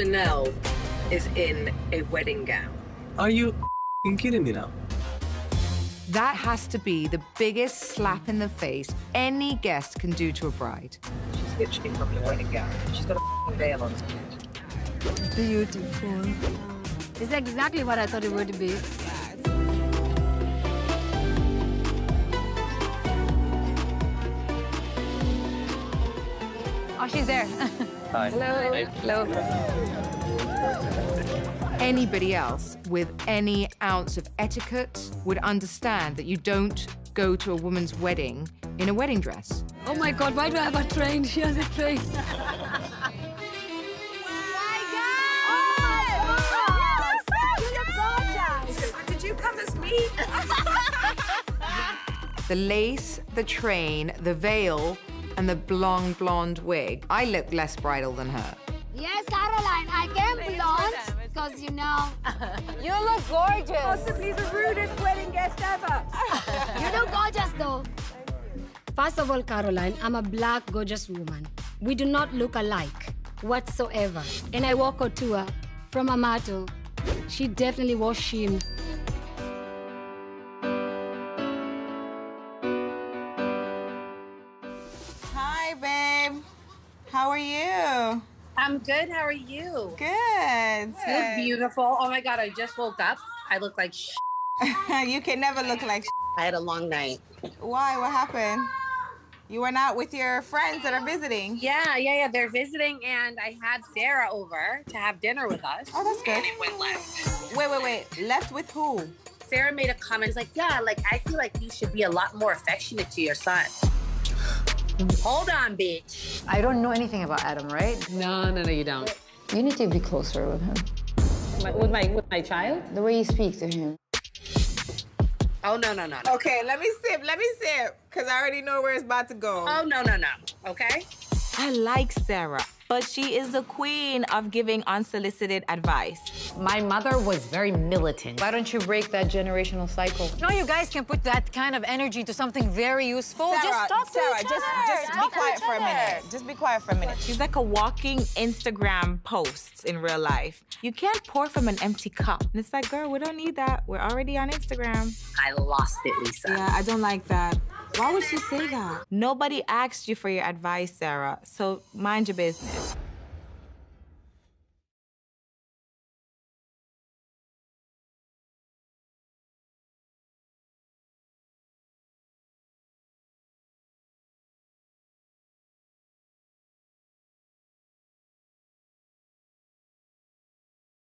Chanel is in a wedding gown. Are you kidding me now? That has to be the biggest slap in the face any guest can do to a bride. She's literally from a wedding gown. She's got a veil on. Beautiful. It's exactly what I thought it would be. Oh, she's there. Hi. Hello. Hello. Anybody else with any ounce of etiquette would understand that you don't go to a woman's wedding in a wedding dress. Oh my God, why do I have a train? She has a train. Oh oh, Did you come as me? The lace, the train, the veil, and the blonde blonde wig. I look less bridal than her. Yes, Caroline, I came blonde because you know. You look gorgeous. Possibly the rudest wedding guest ever. You look gorgeous though. First of all, Caroline, I'm a black, gorgeous woman. We do not look alike whatsoever. And I walk her to her from Amato. She definitely was sheen. How are you? I'm good. How are you? Good. You look beautiful. Oh my god, I just woke up. I look like sh- you can never look like. sh- I had a long night. Why? What happened? You went out with your friends that are visiting. Yeah, yeah, yeah. They're visiting, and I had Sara over to have dinner with us. Oh, that's good. And it went left. Wait, wait, wait. Left with who? Sara made a comment. It's like, yeah, like I feel like you should be a lot more affectionate to your son. Hold on, bitch. I don't know anything about Adam, right? No, no, no, you don't. You need to be closer with him. My- With my with my child? The way you speak to him. Oh no, no, no, no. Okay, let me sip. Let me sip, cause I already know where it's about to go. Oh no, no, no. Okay. I like Sara, but she is the queen of giving unsolicited advice. My mother was very militant. Why don't you break that generational cycle? No, you guys can put that kind of energy to something very useful. Sara, just talk to Sara, each just other. just Talk be quiet for a minute. Just be quiet for a minute. She's like a walking Instagram post in real life. You can't pour from an empty cup. And it's like, girl, we don't need that. We're already on Instagram. I lost it, Lesa. Yeah, I don't like that. Why would she say that? Nobody asked you for your advice, Sara. So mind your business.